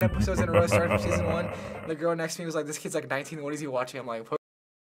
episodes in a row starting from season one. The girl next to me was like, "This kid's like 19. What is he watching?" I'm like,